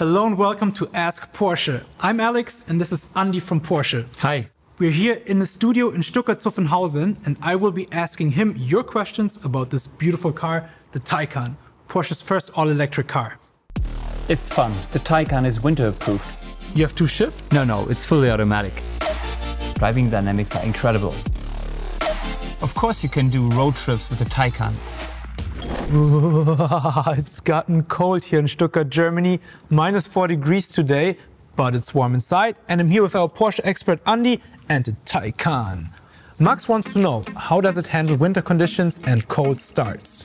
Hello and welcome to Ask Porsche. I'm Alex and this is Andy from Porsche. Hi. We're here in the studio in Stuttgart-Zuffenhausen and I will be asking him your questions about this beautiful car, the Taycan, Porsche's first all-electric car. It's fun. The Taycan is winter-proof. You have two shift? No, no, it's fully automatic. Driving dynamics are incredible. Of course you can do road trips with the Taycan. it's gotten cold here in Stuttgart, Germany. Minus 4 degrees today, but it's warm inside. And I'm here with our Porsche expert Andy and the Taycan. Max wants to know, how does it handle winter conditions and cold starts?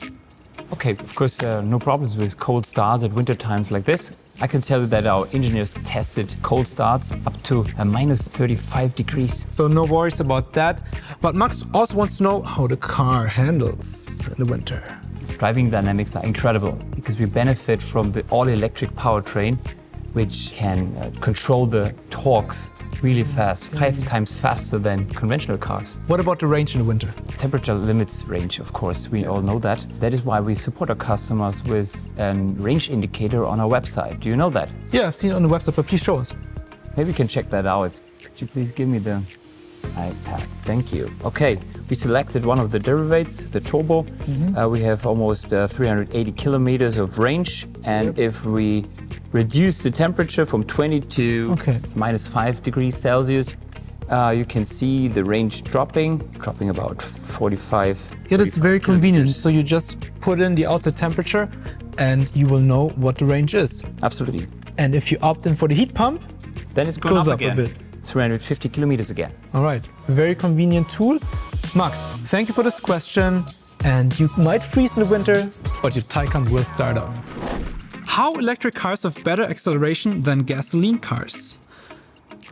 Okay, of course, uh, no problems with cold starts at winter times like this. I can tell you that our engineers tested cold starts up to a minus 35 degrees. So no worries about that. But Max also wants to know how the car handles in the winter. Driving dynamics are incredible because we benefit from the all-electric powertrain, which can uh, control the torques really fast, five times faster than conventional cars. What about the range in the winter? Temperature limits range, of course, we all know that. That is why we support our customers with a range indicator on our website. Do you know that? Yeah, I've seen it on the website, but please show us. Maybe you can check that out. Could you please give me the iPad? Thank you. Okay, we selected one of the derivatives, the turbo. Mm -hmm. uh, we have almost uh, 380 kilometers of range. And yep. if we reduce the temperature from 20 to okay. minus 5 degrees Celsius, uh, you can see the range dropping, dropping about 45. Yeah, that's very convenient. So you just put in the outside temperature and you will know what the range is. Absolutely. And if you opt in for the heat pump, then it goes up, up a bit. 350 kilometers again. All right, very convenient tool. Max, thank you for this question. And you might freeze in the winter, but your Taycan will start up. How electric cars have better acceleration than gasoline cars?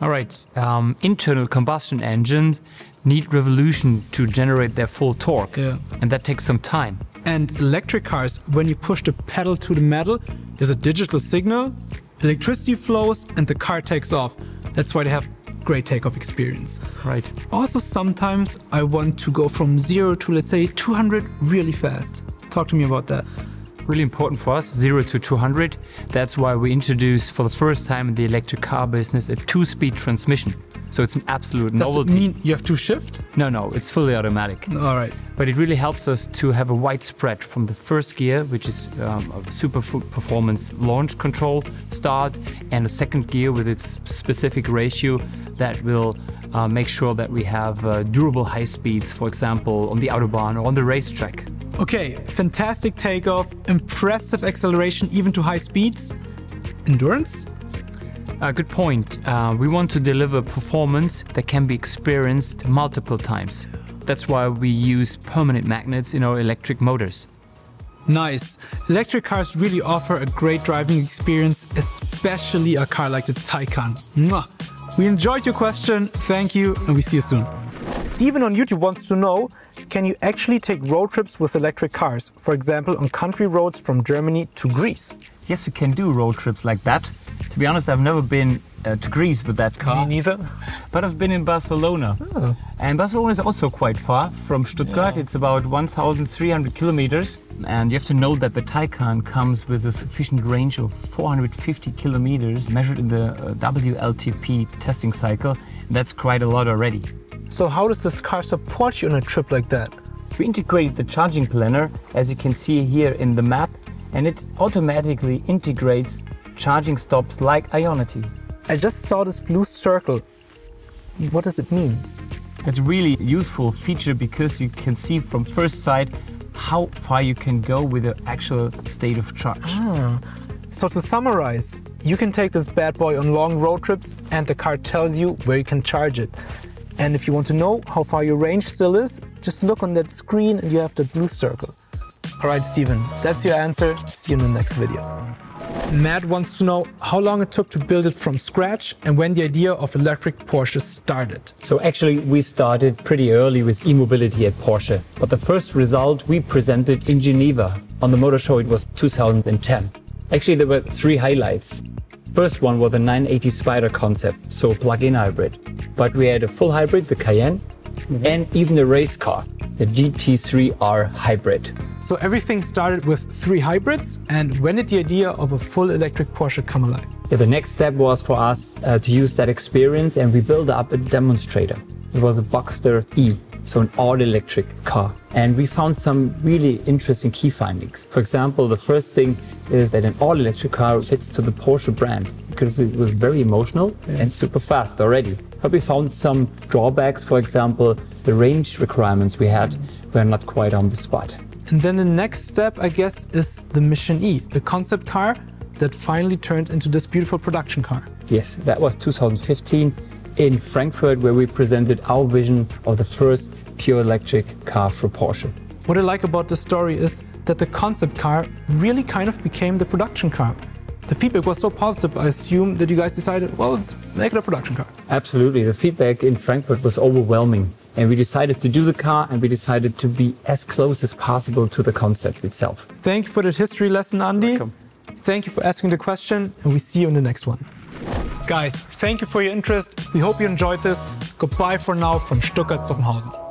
All right, um, internal combustion engines need revolution to generate their full torque, yeah. and that takes some time. And electric cars, when you push the pedal to the metal, there's a digital signal, electricity flows, and the car takes off. That's why they have great takeoff experience. Right. Also, sometimes I want to go from zero to, let's say, 200 really fast. Talk to me about that. Really important for us, zero to 200. That's why we introduced for the first time in the electric car business a two-speed transmission. So it's an absolute Does novelty. Does it mean you have to shift? No, no, it's fully automatic. All right. But it really helps us to have a wide spread from the first gear, which is um, a super performance launch control start, and a second gear with its specific ratio that will uh, make sure that we have uh, durable high speeds, for example, on the Autobahn or on the racetrack. Okay, fantastic takeoff, impressive acceleration even to high speeds. Endurance? Uh, good point. Uh, we want to deliver performance that can be experienced multiple times. That's why we use permanent magnets in our electric motors. Nice. Electric cars really offer a great driving experience, especially a car like the Taycan. Mwah. We enjoyed your question. Thank you, and we see you soon. Steven on YouTube wants to know, can you actually take road trips with electric cars? For example, on country roads from Germany to Greece? Yes, you can do road trips like that. To be honest, I've never been uh, to Greece with that car. Me neither. But I've been in Barcelona. Oh. And Barcelona is also quite far from Stuttgart. Yeah. It's about 1,300 kilometers. And you have to know that the Taycan comes with a sufficient range of 450 kilometers measured in the uh, WLTP testing cycle. That's quite a lot already. So how does this car support you on a trip like that? We integrated the charging planner, as you can see here in the map, and it automatically integrates charging stops like Ionity. I just saw this blue circle. What does it mean? A really useful feature because you can see from first sight how far you can go with the actual state of charge. Ah. So to summarize, you can take this bad boy on long road trips and the car tells you where you can charge it. And if you want to know how far your range still is, just look on that screen and you have the blue circle. All right, Steven, that's your answer. See you in the next video. Matt wants to know how long it took to build it from scratch and when the idea of electric Porsche started. So actually we started pretty early with e-mobility at Porsche, but the first result we presented in Geneva. On the motor show it was 2010. Actually there were three highlights. First one was the 918 Spyder concept, so plug-in hybrid. But we had a full hybrid, the Cayenne, mm -hmm. and even a race car, the GT3R hybrid. So everything started with three hybrids, and when did the idea of a full electric Porsche come alive? Yeah, the next step was for us uh, to use that experience and we built up a demonstrator. It was a Boxster E, so an all-electric car. And we found some really interesting key findings. For example, the first thing is that an all-electric car fits to the Porsche brand because it was very emotional and super fast already. But we found some drawbacks. For example, the range requirements we had were not quite on the spot. And then the next step, I guess, is the Mission E, the concept car that finally turned into this beautiful production car. Yes, that was 2015 in Frankfurt, where we presented our vision of the first pure electric car for Porsche. What I like about this story is that the concept car really kind of became the production car. The feedback was so positive, I assume that you guys decided, well, let's make it a production car. Absolutely. The feedback in Frankfurt was overwhelming. And we decided to do the car and we decided to be as close as possible to the concept itself. Thank you for that history lesson, Andy. Welcome. Thank you for asking the question, and we see you in the next one. Guys, thank you for your interest. We hope you enjoyed this. Goodbye for now from Stuttgart Zuffenhausen.